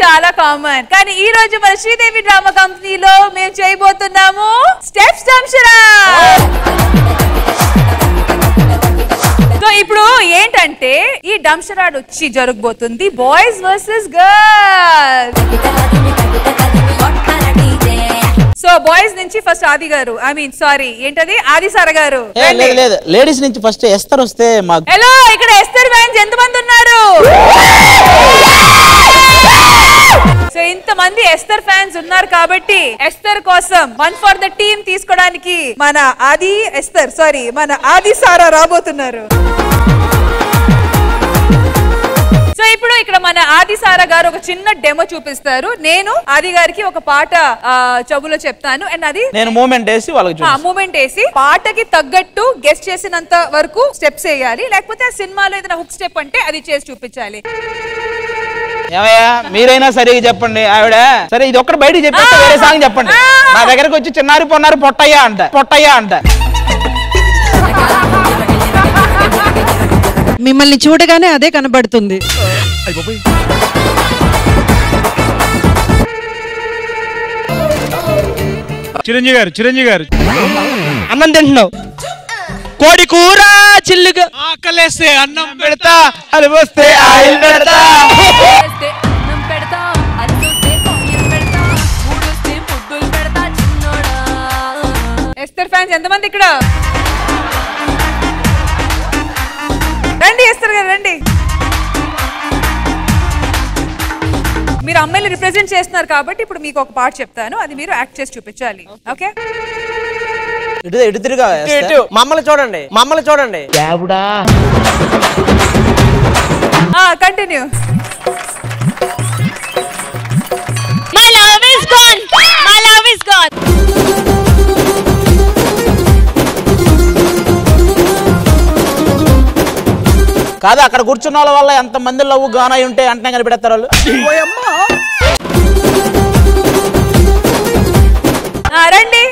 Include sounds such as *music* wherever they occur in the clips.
చాలా కామన్ కానీ ఈ రోజు మన శ్రీదేవి డ్రామా కంపెనీలో మేము చేయబోతున్నాము స్టెప్స్ డంషరా సో ఇప్పుడు ఏంటంటే ఈ డంషరాడ్ వచ్చి జరగబోతుంది boys versus girls so boys నుంచి ఫస్ట్ ఆది గారు ఐ మీన్ సారీ ఏంటది? ఆది సార గారు. లేదు లేడీస్ నుంచి ఫస్ట్ ఎస్తర్ వస్తే మాకు హలో ఇక్కడ ఎస్తర్ ఫ్యాన్స్ ఇంతమంది ఎస్తర్ ఫ్యాన్స్ ఉన్నారు కాబట్టి ఎస్తర్ కోసం వన్ ఫర్ ద టీమ్ తీసుకోవడానికి మన ఆది ఎస్తర్ సారీ మన ఆది సారా రాబోతున్నారు. సో ఇప్పుడు ఇక్కడ మన ఆది సారా గారు ఒక చిన్న డెమో చూపిస్తారు. నేను ఆది గారికి ఒక పాట ఆ, చెవులో చెప్తాను. అండ్ అది నేను మూమెంట్ వేసి వాళ్ళకి మూమెంట్ వేసి పాటకి తగ్గట్టు గెస్ట్ చేసినంత వరకు స్టెప్స్ వేయాలి. లేకపోతే ఆ సినిమాలో ఏదైనా హుక్ స్టెప్ అంటే అది చేసి చూపించాలి. ఏమయ్యా? మీరైనా సరిగా చెప్పండి. ఆవిడ సరే ఇది ఒక్కటి బయటికి చెప్పేస్తే వేరే సాంగ్ చెప్పండి. నా దగ్గరకు వచ్చి చిన్నారి పొన్నారు పొట్టయ్యా అంట. పొట్టయ్యా అంట. మిమ్మల్ని చూడగానే అదే కనబడుతుంది. చిరంజీవి గారు చిరంజీవి గారు. అన్నం తింటున్నావు. కోడి కూర చిల్లుగా. ఆకలేస్తే అన్నం పెడతా అది వస్తే ఆయిల్ పెడతా. *laughs* ఫ్యాన్స్ ఎంతమంది ఇక్కడ? రండి ఎస్తర్ గారు రండి. మీరు అమ్మాయిని రిప్రజెంట్ చేస్తున్నారు కాబట్టి ఇప్పుడు మీకు ఒక పాట చెప్తాను. అది మీరు యాక్ట్ చేసి చూపించాలి. ఓకే? ఇటు ఇటు తిరిగా ఇటు, ఇటు. మమ్మల్ని చూడండి మమ్మల్ని చూడండి. Continue My love is gone. My love is gone. కాదు అక్కడ కూర్చున్న వాళ్ళ వల్ల ఎంత మంది లవ్ గానా ఉంటే అంటనే కనిపెడతారు వాళ్ళు? రండి.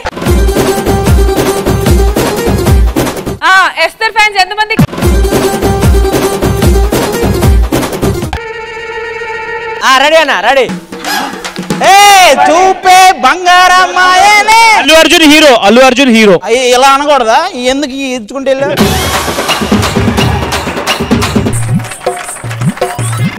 ఆ, ఎస్తర్ ఫ్యాన్స్ ఎంతమంది? రెడీ అన్న రెడీ. ఏ చూపే బంగారమ్మాయనే అల్లు అర్జున్ హీరో అల్లు అర్జున్ హీరో. అయ్యి ఇలా అనకూడదా? ఎందుకు ఇచ్చుకుంటే వెళ్ళావు?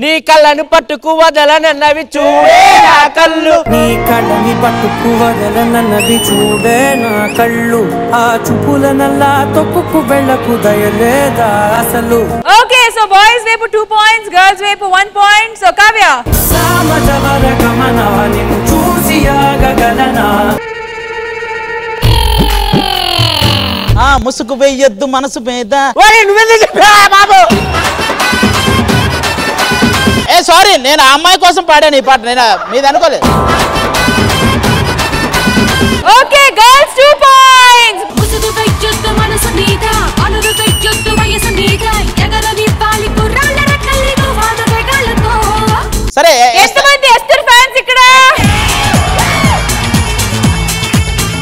నీ కళ్ళను పట్టుకు వదలనన్నవి చూడే నా కళ్ళు. నీ కళ్ళని పట్టుకు వదలనన్నది చూడే నా కళ్ళు. ఆ చూపుల నల్లా తొక్కుకు వెళ్ళకు దయలేదా అసలు? ఓకే సో బాయ్స్ వైపు టూ పాయింట్స్ గర్ల్స్ వైపు వన్ పాయింట్ సో కావ్య సామజవర గమన నిన్ను చూసి ఆగగలనా? ఆ ముసుగు వెయ్యొద్దు మనసు మీద. నువ్వెందుకు బాబు? సారీ నేను ఆ అమ్మాయి కోసం పాడాను ఈ పాట నేను మీది అనుకోలేదు. Okay girls two points. మనసు మీద వయసు మీద. ఎగరని పాలి కుర్రాళ్ళ సరే ఎంతమంది ఎస్తర్ ఫ్యాన్స్ ఇక్కడ?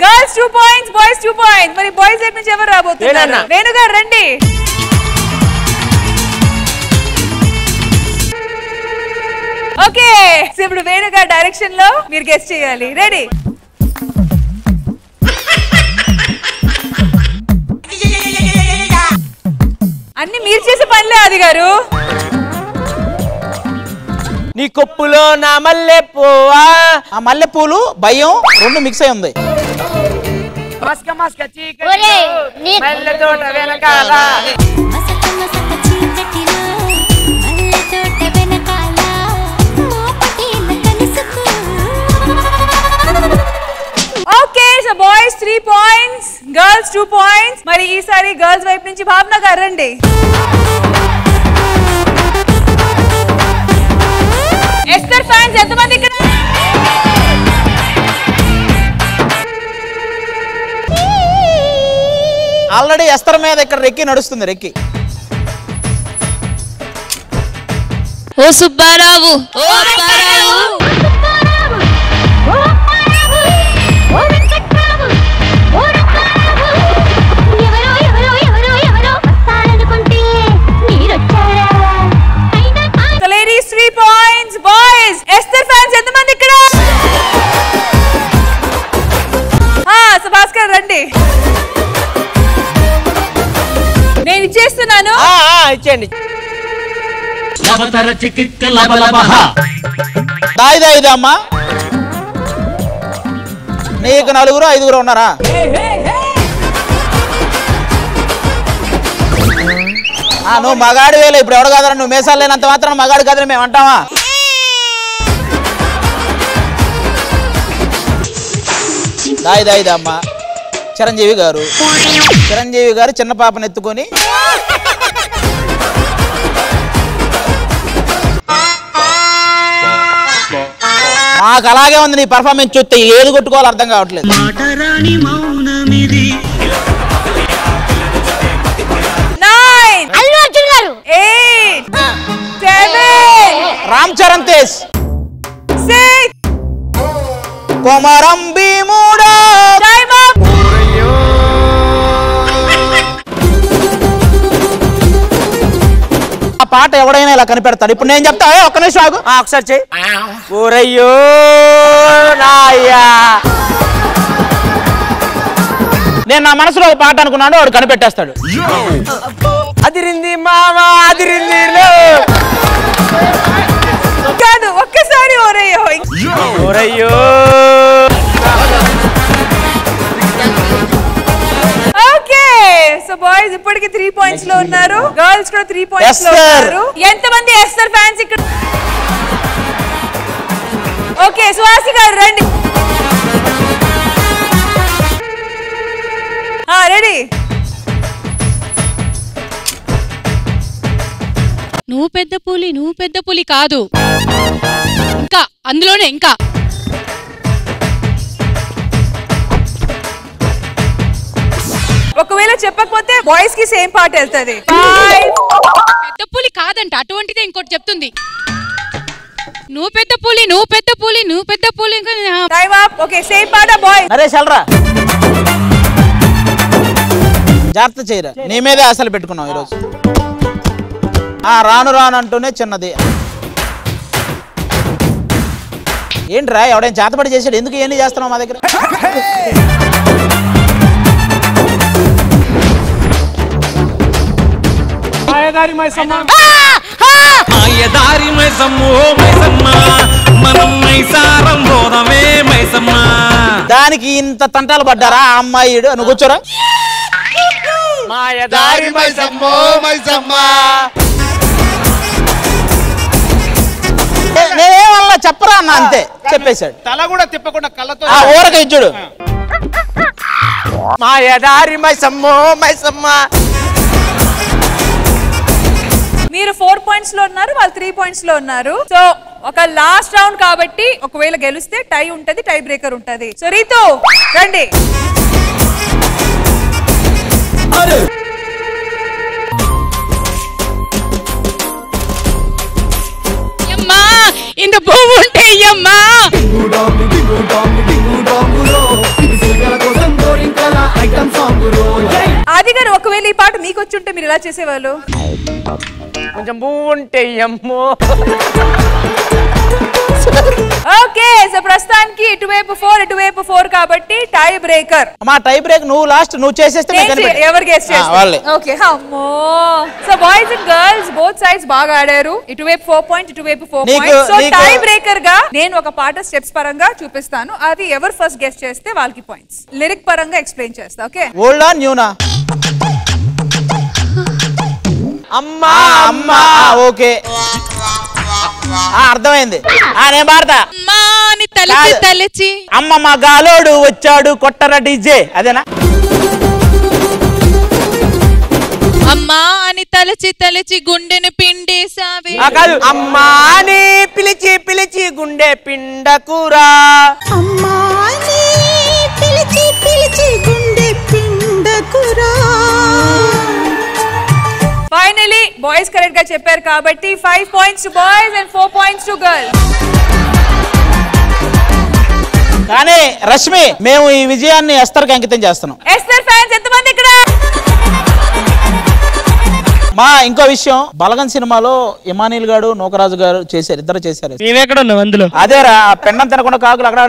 Girls two points boys two points. మరి బాయ్స్ నుంచి ఎవరు రాబోతున్నారు? వేణన్న. వేణు గారు రండి. ఓకే. సో ఇప్పుడు వేణు గారి డైరెక్షన్లో మీరు గెస్ట్ చేయాలి. రెడీ అన్ని మీరు చేసే పనిలే అది గారు. నీ కొప్పులో నా మల్లె పువ్వా? ఆ మల్లె పూలు భయం రెండు మిక్స్ అయి ఉంది. మస్క మస్క చీకటి మల్లె తోట వెనకాల. Okay so boys three points girls two points మరి ఈసారి గర్ల్స్ వైపు నుంచి భావన గారు రండి. ఎస్తర్ ఫ్యాన్స్ ఎంతమంది ఇక్కడ? ఆల్రెడీ ఎస్తర్ మీద ఇక్కడ రెక్కి నడుస్తుంది రెక్కి. ఓ సుబ్బారావు ఓ అప్పారావు ఇచ్చేస్తున్నాను ఆ, ఇచ్చేయండి. నీకు నలుగురు ఐదుగురు ఉన్నారా? ఆ, నువ్వు మగాడి వేలే ఇప్పుడు ఎవడు కాదరా? నువ్వు మేసాలు లేనంత మాత్రం మగాడు కాదని మేము అంటావా దాయి దాయి అమ్మా. చిరంజీవి గారు. చిరంజీవి గారు చిన్న పాపను ఎత్తుకొని. మాకు అలాగే ఉంది నీ పర్ఫార్మెన్స్ చూస్తే ఏది కొట్టుకోవాలో అర్థం కావట్లేదు. Nine Allu Arjun garu. Eight seven Ram Charan Tej. Komaram భీముడా. పాట ఎవడైనా ఇలా కనిపెడతాడు? ఇప్పుడు నేను చెప్తా ఏ, ఒక్క నిమిషం ఆగు. ఆ, ఒకసారి చెయ్యి. ఊరయ్యో నాయ్యా నేను నా మనసులో ఒక పాట అనుకున్నాను వాడు కనిపెట్టేస్తాడు. అదిరింది మామ అదిరింది లో. కాదు ఒక్కసారి ఓరయ్యో ఊరయ్యో. సో బాయ్స్ ఇప్పటికి త్రీ పాయింట్స్లో ఉన్నారు. గర్ల్స్ కూడా త్రీ పాయింట్స్లో. ఉన్నారు. ఎంతమంది ఎస్టర్ ఫ్యాన్స్ ఇక్కడ? ఓకే సుహాసి గారు రండి. రెడీ నువ్వు పెద్ద పులి నువ్వు పెద్ద పులి కాదు. ఇంకా అందులోనే ఇంకా. చెప్పకపోతే బాయ్స్కి సేమ్ పాట వెళ్తది. పెద్ద పులి కాదంట అటువంటిదే ఇంకోటి చెప్తుంది. నువ్వు పెద్ద పులి నువ్వు పెద్ద పులి నువ్వు పెద్ద పులి ఇంకా ఓకే సేమ్ పాట బాయ్ అరే చల్రా జాగ్రత్త చేయరా. నీ మీదే అసలు పెట్టుకున్నావు ఈరోజు. ఆ రాను రాను అంటూనే చిన్నది. ఏంట్రా ఎవడైనా చేతపడి చేసాడు ఎందుకు ఇవన్నీ చేస్తున్నావు మా దగ్గర? మాయదారి మైసమ్మో మైసమ్మ మనం మైసారం పోదమే మైసమ్మ దానికి ఇంత తంటాలు పడ్డారా ఆ అమ్మాయిడు నువ్వు కూర్చోరా. మాయదారి మైసమ్మో మైసమ్మ నే- నేనేమన్నా చెప్పరా అన్న అంతే చెప్పేశాడు. తల కూడా తిప్పకుండా కళ్ళతో ఆ ఊరక ఇచ్చుడు. మాయదారి మైసమ్మో మైసమ్మ మీరు ఫోర్ పాయింట్స్లో ఉన్నారు వాళ్ళు త్రీ పాయింట్స్లో ఉన్నారు. సో ఒక లాస్ట్ రౌండ్ కాబట్టి ఒకవేళ గెలిస్తే టై ఉంటది టై బ్రేకర్ ఉంటది. సో రీతు రండి. ఇంత పువ్వు ఉంటే అమ్మా ఆది గారు ఒకవేళ ఈ పాట మీకు వచ్చి ఉంటే మీరు ఎలా చేసేవాళ్ళు? కొంచెం పువ్వు ఉంటే అమ్మో ఓకే సో ప్రస్తుతానికి ఇటువైపు ఫోర్ ఇటువైపు ఫోర్ కాబట్టి టై బ్రేకర్ మా టై బ్రేక్ నువ్వు లాస్ట్ నువ్వు చేసేస్తే. ఎవరు గెస్ట్ ఆ, వాళ్ళే. ఓకే అమ్మో. So boys and girls both sides బాగా ఆడారు. ఇటువైపు ఫోర్ పాయింట్ ఇటువైపు ఫోర్ పాయింట్ సో టై బ్రేకర్గా నేను ఒక పాట స్టెప్స్ పరంగా చూపిస్తాను. అది ఎవరు ఫస్ట్ గెస్ట్ చేస్తే వాళ్ళకి పాయింట్స్ లిరిక్ పరంగా ఎక్స్ప్లెయిన్ చేస్తా ఓకే ఓల్డా న్యూనా అమ్మా అమ్మా ఓకే. ఆ, అర్థమైంది. ఆ. నేను పాడతా. అమ్మా అని తలచి. తలచి. అమ్మ మా గాలోడు వచ్చాడు కొట్టర డీజే. అదేనా? అమ్మా అని తలచి తలచి గుండెను పిండేసావే కాదు. అమ్మా అని పిలిచి పిలిచి గుండె పిండకురా. అమ్మాని పిలిచి పిలిచి గుండె పిండకురా. బాయ్స్ కరెక్ట్గా చెప్పారు కాబట్టి five points boys and four points to girls కానీ రష్మి మేము ఈ విజయాన్ని ఎస్తర్కి అంకితం చేస్తున్నాం. ఎస్ఆర్ ఫ్యాన్స్ ఎంతమంది ఇక్కడ? మా ఇంకో విషయం బలగన్ సినిమాలో ఇమానీల్ గారు నూకరాజు గారు చేశారు ఇద్దరు చేశారు. మేమెక్కడ ఉన్నాం అందులో. అదేరా ఆ తినకుండా కాకులు అక్కడ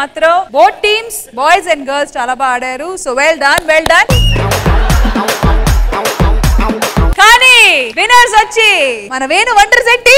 మాత్రం both teams boys and girls చాలా బాగా ఆడారు. So well done well done కానీ వినర్స్ వచ్చి మన వేణు వండర్ శెట్టి.